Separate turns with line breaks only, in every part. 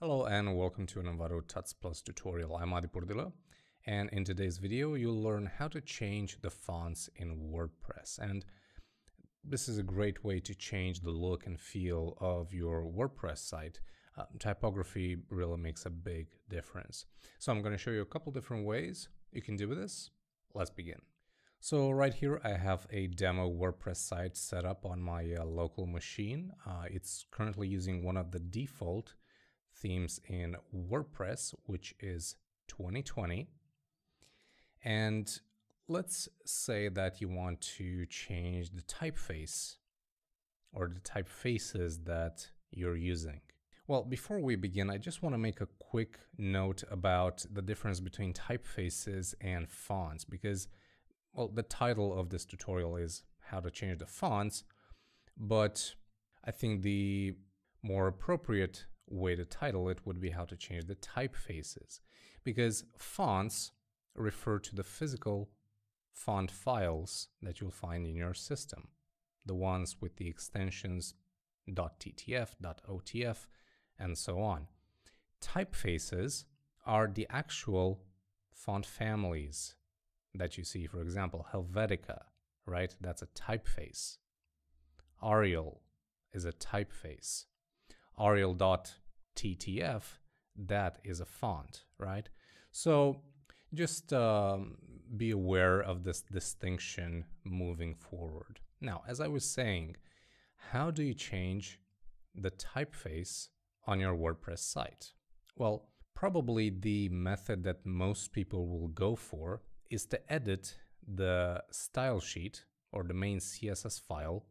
Hello and welcome to an Envato Tuts Plus tutorial. I'm Adi Purdila and in today's video you'll learn how to change the fonts in WordPress and this is a great way to change the look and feel of your WordPress site. Uh, typography really makes a big difference. So I'm going to show you a couple different ways you can do this. Let's begin. So right here I have a demo WordPress site set up on my uh, local machine. Uh, it's currently using one of the default themes in WordPress, which is 2020. And let's say that you want to change the typeface or the typefaces that you're using. Well, before we begin, I just want to make a quick note about the difference between typefaces and fonts because, well, the title of this tutorial is how to change the fonts, but I think the more appropriate way to title it would be how to change the typefaces because fonts refer to the physical font files that you'll find in your system, the ones with the extensions .ttf, .otf, and so on. Typefaces are the actual font families that you see. For example, Helvetica, right? That's a typeface. Arial is a typeface. Arial.ttf, that is a font, right? So just um, be aware of this distinction moving forward. Now, as I was saying, how do you change the typeface on your WordPress site? Well, probably the method that most people will go for is to edit the style sheet or the main CSS file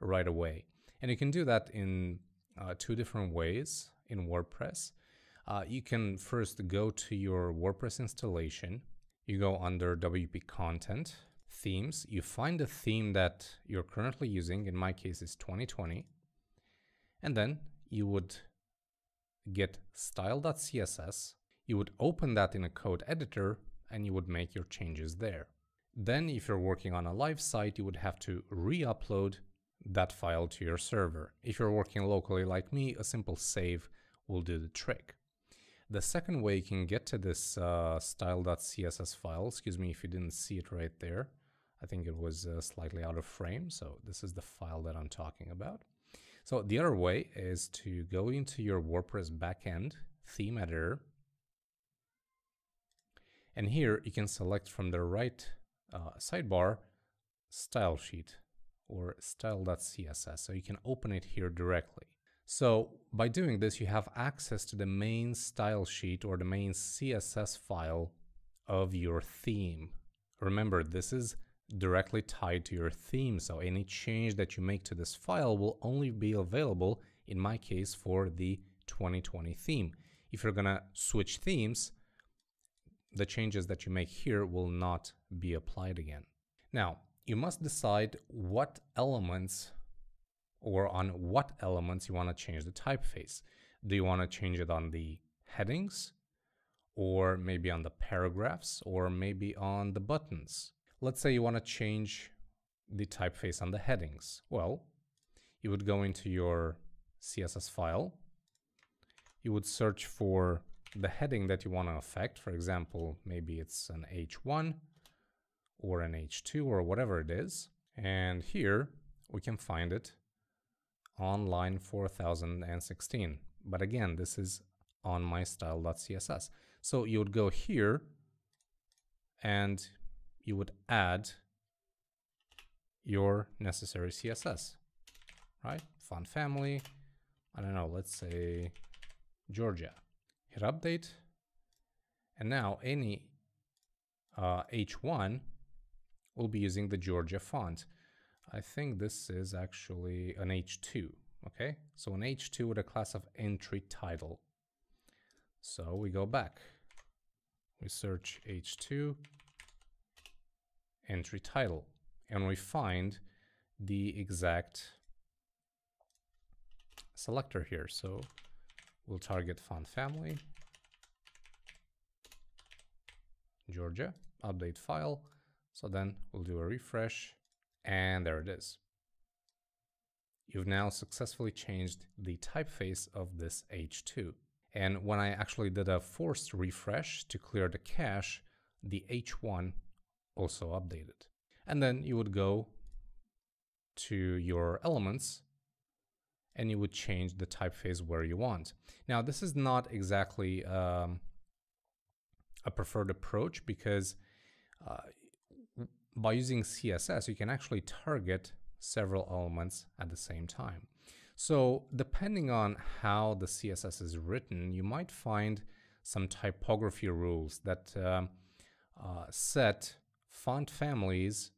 right away. And you can do that in uh, two different ways in WordPress. Uh, you can first go to your WordPress installation. You go under WP Content, Themes. You find the theme that you're currently using. In my case, it's 2020. And then you would get style.css. You would open that in a code editor and you would make your changes there. Then if you're working on a live site, you would have to re-upload that file to your server. If you're working locally like me, a simple save will do the trick. The second way you can get to this uh, style.css file, excuse me if you didn't see it right there, I think it was uh, slightly out of frame, so this is the file that I'm talking about. So the other way is to go into your WordPress backend theme editor, and here you can select from the right uh, sidebar style sheet or style.css. So you can open it here directly. So by doing this, you have access to the main style sheet or the main CSS file of your theme. Remember, this is directly tied to your theme. So any change that you make to this file will only be available, in my case, for the 2020 theme. If you're gonna switch themes, the changes that you make here will not be applied again. Now, you must decide what elements or on what elements you want to change the typeface. Do you want to change it on the headings or maybe on the paragraphs or maybe on the buttons? Let's say you want to change the typeface on the headings. Well, you would go into your CSS file. You would search for the heading that you want to affect. For example, maybe it's an H1 or an H2 or whatever it is. And here we can find it on line 4016. But again, this is on my style.css. So you would go here and you would add your necessary CSS, right? Font family, I don't know, let's say Georgia. Hit update. And now any uh, H1 we'll be using the Georgia font. I think this is actually an H2, okay? So an H2 with a class of entry title. So we go back. We search H2 entry title and we find the exact selector here. So we'll target font family, Georgia, update file, so then we'll do a refresh and there it is. You've now successfully changed the typeface of this H2. And when I actually did a forced refresh to clear the cache, the H1 also updated. And then you would go to your elements and you would change the typeface where you want. Now, this is not exactly um, a preferred approach because uh, by using CSS, you can actually target several elements at the same time. So depending on how the CSS is written, you might find some typography rules that uh, uh, set font families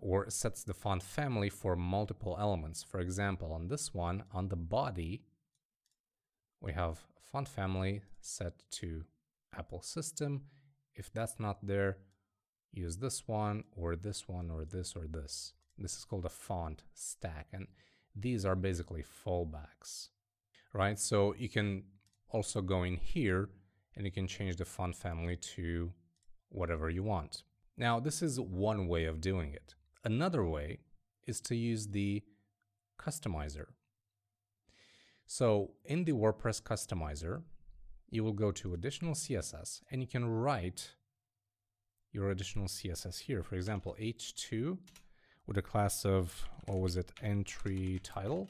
or sets the font family for multiple elements. For example, on this one, on the body, we have font family set to Apple system. If that's not there, use this one or this one or this or this. This is called a font stack. And these are basically fallbacks, right? So you can also go in here and you can change the font family to whatever you want. Now, this is one way of doing it. Another way is to use the customizer. So in the WordPress customizer, you will go to additional CSS and you can write your additional CSS here. For example, H2 with a class of, what was it, entry title,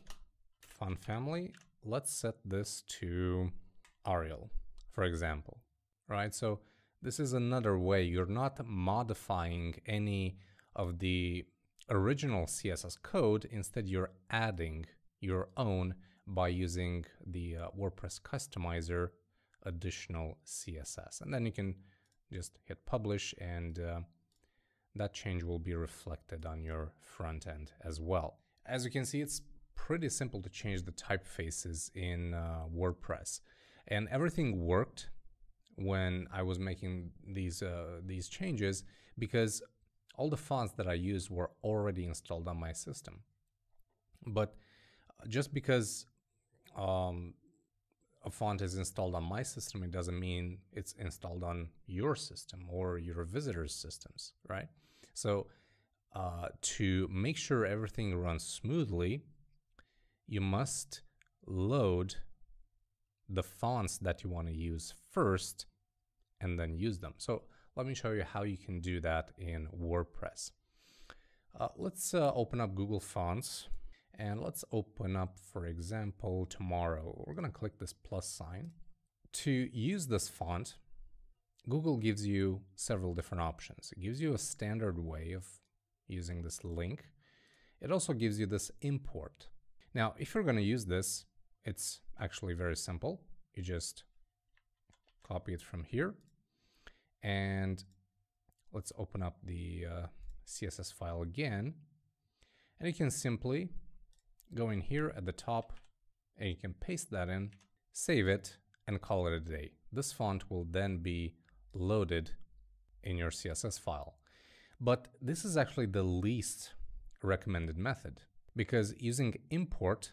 font family. Let's set this to Arial, for example, right? So this is another way you're not modifying any of the original CSS code. Instead, you're adding your own by using the uh, WordPress customizer additional CSS. And then you can just hit publish and uh, that change will be reflected on your front end as well. As you can see, it's pretty simple to change the typefaces in uh, WordPress. And everything worked when I was making these uh, these changes because all the fonts that I used were already installed on my system. But just because um, a font is installed on my system, it doesn't mean it's installed on your system or your visitors' systems, right? So uh, to make sure everything runs smoothly, you must load the fonts that you want to use first and then use them. So let me show you how you can do that in WordPress. Uh, let's uh, open up Google Fonts and let's open up, for example, tomorrow. We're going to click this plus sign. To use this font, Google gives you several different options. It gives you a standard way of using this link. It also gives you this import. Now, if you're going to use this, it's actually very simple. You just copy it from here and let's open up the uh, CSS file again. And you can simply go in here at the top and you can paste that in, save it, and call it a day. This font will then be loaded in your CSS file. But this is actually the least recommended method because using import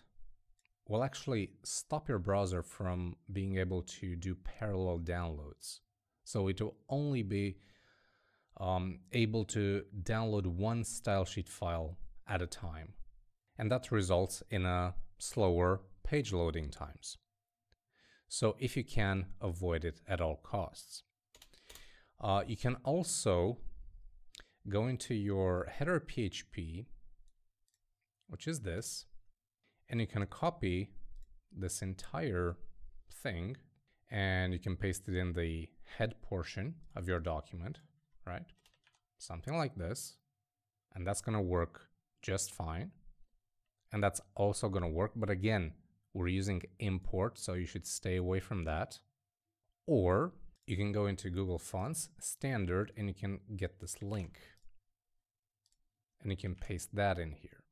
will actually stop your browser from being able to do parallel downloads. So it will only be um, able to download one style sheet file at a time. And that results in a slower page loading times. So if you can avoid it at all costs. Uh, you can also go into your header PHP, which is this, and you can copy this entire thing and you can paste it in the head portion of your document, right? Something like this. And that's to work just fine. And that's also going to work. But again, we're using import, so you should stay away from that. Or you can go into Google Fonts, standard, and you can get this link. And you can paste that in here.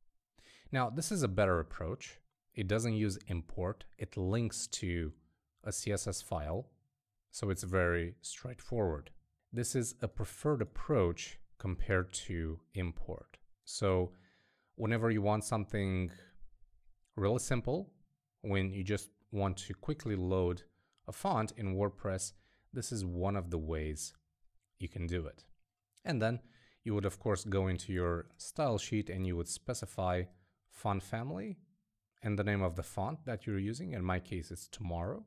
Now, this is a better approach. It doesn't use import. It links to a CSS file, so it's very straightforward. This is a preferred approach compared to import. So whenever you want something really simple, when you just want to quickly load a font in WordPress, this is one of the ways you can do it. And then you would of course go into your style sheet and you would specify font family and the name of the font that you're using. In my case, it's tomorrow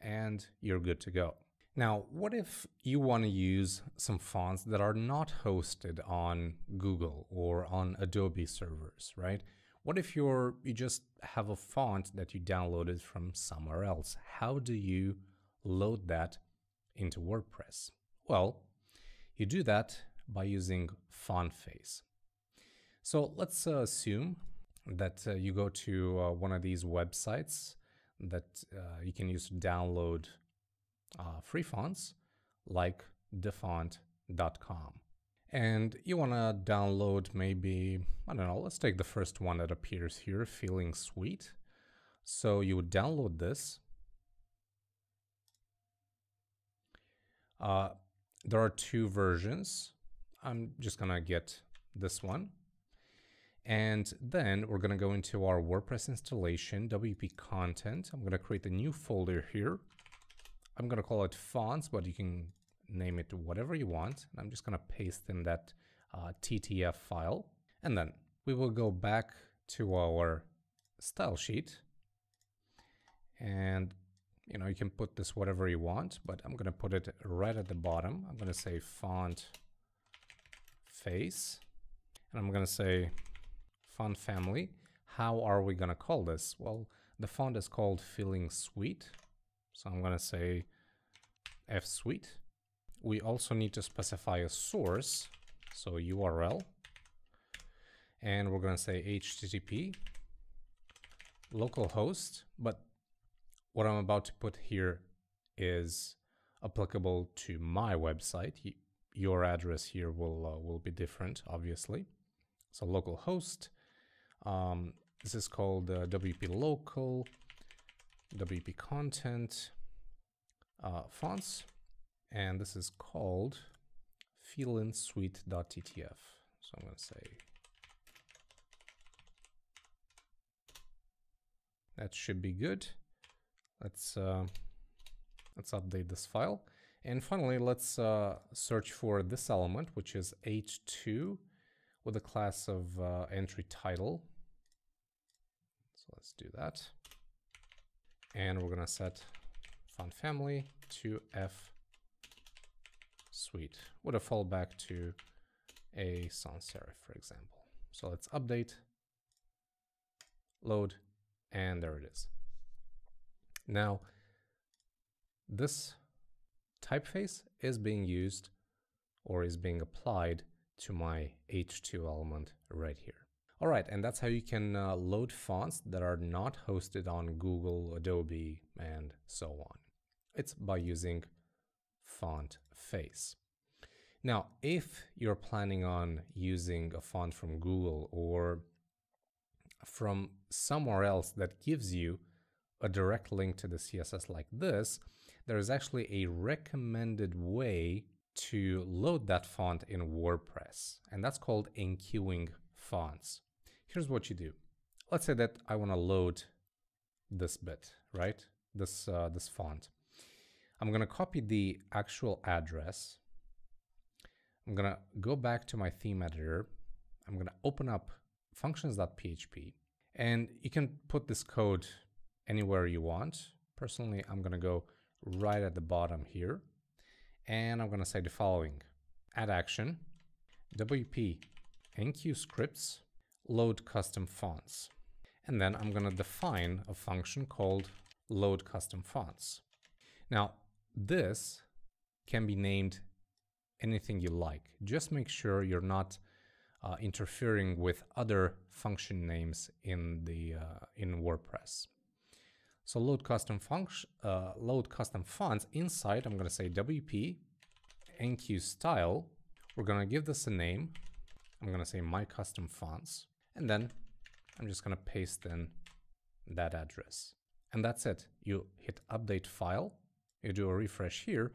and you're good to go. Now, what if you want to use some fonts that are not hosted on Google or on Adobe servers, right? What if you're you just have a font that you downloaded from somewhere else? How do you load that into WordPress? Well, you do that by using FontFace. So let's uh, assume that uh, you go to uh, one of these websites that uh, you can use to download uh, free fonts like dafont.com. And you want to download maybe, I don't know, let's take the first one that appears here, Feeling Sweet. So you would download this. Uh, there are two versions. I'm just going to get this one. And then we're going to go into our WordPress installation, WP content. I'm going to create a new folder here. I'm going to call it fonts, but you can name it whatever you want. I'm just going to paste in that uh, TTF file. And then we will go back to our style sheet. And, you know, you can put this whatever you want, but I'm going to put it right at the bottom. I'm going to say font face. And I'm going to say font family. How are we going to call this? Well, the font is called Feeling Sweet. So I'm going to say F Sweet. We also need to specify a source, so URL. And we're going to say HTTP localhost, but what I'm about to put here is applicable to my website. Your address here will uh, will be different, obviously. So localhost. Um, this is called uh, WP local, WP content, uh, fonts, and this is called feelinsweet.ttf. So I'm going to say that should be good. Let's uh, let's update this file. And finally, let's uh, search for this element, which is h2 with a class of uh, entry title. So let's do that. And we're to set font family to F Sweet with a fallback to a sans serif, for example. So let's update, load, and there it is. Now, this typeface is being used or is being applied to my H2 element right here. All right, and that's how you can uh, load fonts that are not hosted on Google, Adobe, and so on. It's by using font face. Now, if you're planning on using a font from Google or from somewhere else that gives you a direct link to the CSS like this, there is actually a recommended way to load that font in WordPress, and that's called enqueuing fonts. Here's what you do. Let's say that I want to load this bit, right? This, uh, this font. I'm going to copy the actual address. I'm going to go back to my theme editor. I'm going to open up functions.php and you can put this code anywhere you want. Personally, I'm going to go right at the bottom here and I'm going to say the following. Add action, WP enqueue scripts, load custom fonts. And then I'm going to define a function called load custom fonts. Now, this can be named anything you like. Just make sure you're not uh, interfering with other function names in the uh, in WordPress. So load custom function, uh, load custom fonts inside. I'm going to say WP enqueue style. We're going to give this a name. I'm going to say my custom fonts, and then I'm just going to paste in that address, and that's it. You hit update file you do a refresh here,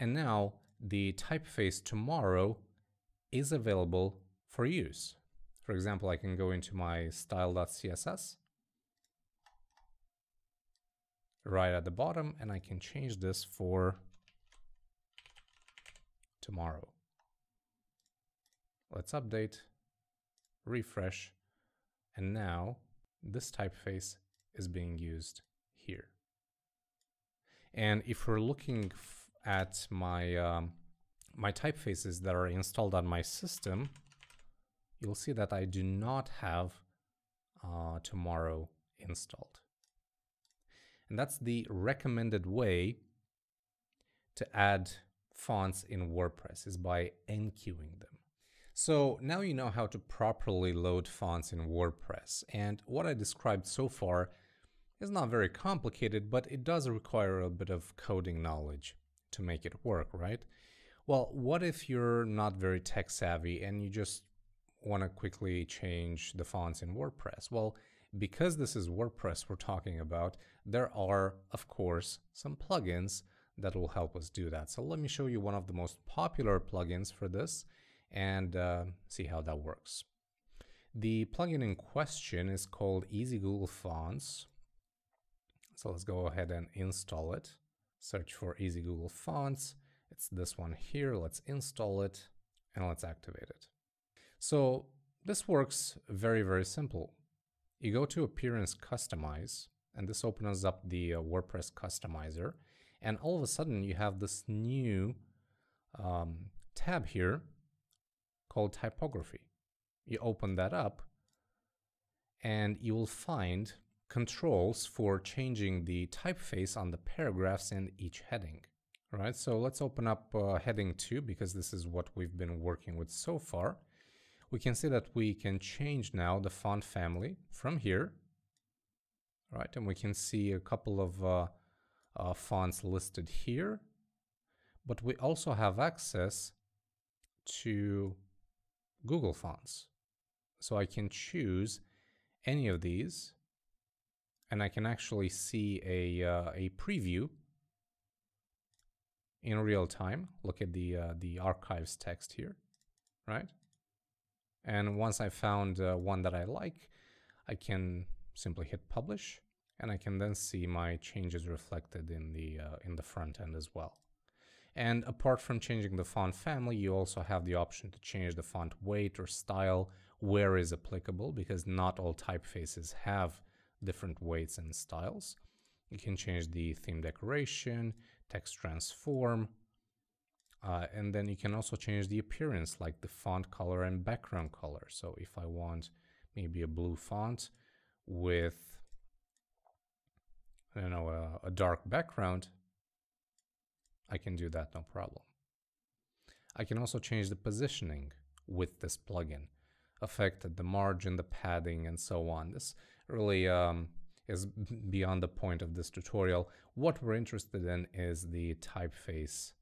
and now the typeface tomorrow is available for use. For example, I can go into my style.css right at the bottom and I can change this for tomorrow. Let's update, refresh, and now this typeface is being used here. And if we're looking at my um, my typefaces that are installed on my system, you'll see that I do not have uh, Tomorrow installed. And that's the recommended way to add fonts in WordPress is by enqueuing them. So now you know how to properly load fonts in WordPress. And what I described so far is not very complicated, but it does require a bit of coding knowledge to make it work, right? Well, what if you're not very tech savvy and you just want to quickly change the fonts in WordPress? Well, because this is WordPress we're talking about, there are, of course, some plugins that will help us do that. So let me show you one of the most popular plugins for this and uh, see how that works. The plugin in question is called Easy Google Fonts. So let's go ahead and install it. Search for Easy Google Fonts. It's this one here. Let's install it and let's activate it. So this works very, very simple. You go to Appearance Customize, and this opens up the uh, WordPress Customizer. And all of a sudden, you have this new um, tab here called Typography. You open that up, and you will find controls for changing the typeface on the paragraphs in each heading. All right, so let's open up uh, heading 2 because this is what we've been working with so far. We can see that we can change now the font family from here. All right, and we can see a couple of uh, uh, fonts listed here, but we also have access to Google Fonts. So I can choose any of these and I can actually see a, uh, a preview in real time. Look at the, uh, the archives text here, right? And once I found uh, one that I like, I can simply hit publish and I can then see my changes reflected in the, uh, in the front end as well. And apart from changing the font family, you also have the option to change the font weight or style where is applicable because not all typefaces have different weights and styles. You can change the theme decoration, text transform, uh, and then you can also change the appearance like the font color and background color. So if I want maybe a blue font with, I don't know, a, a dark background, I can do that no problem. I can also change the positioning with this plugin, affect the margin, the padding, and so on. This really um, is beyond the point of this tutorial. What we're interested in is the typeface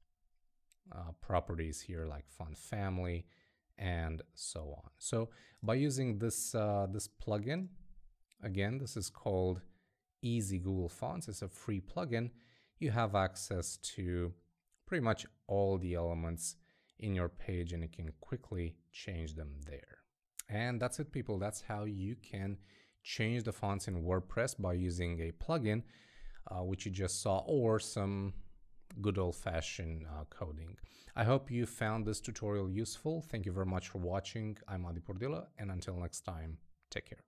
uh, properties here like font family and so on. So by using this, uh, this plugin, again, this is called Easy Google Fonts. It's a free plugin. You have access to pretty much all the elements in your page and you can quickly change them there. And that's it, people. That's how you can change the fonts in WordPress by using a plugin, uh, which you just saw, or some good old-fashioned uh, coding. I hope you found this tutorial useful. Thank you very much for watching. I'm Adi Purdila, and until next time, take care.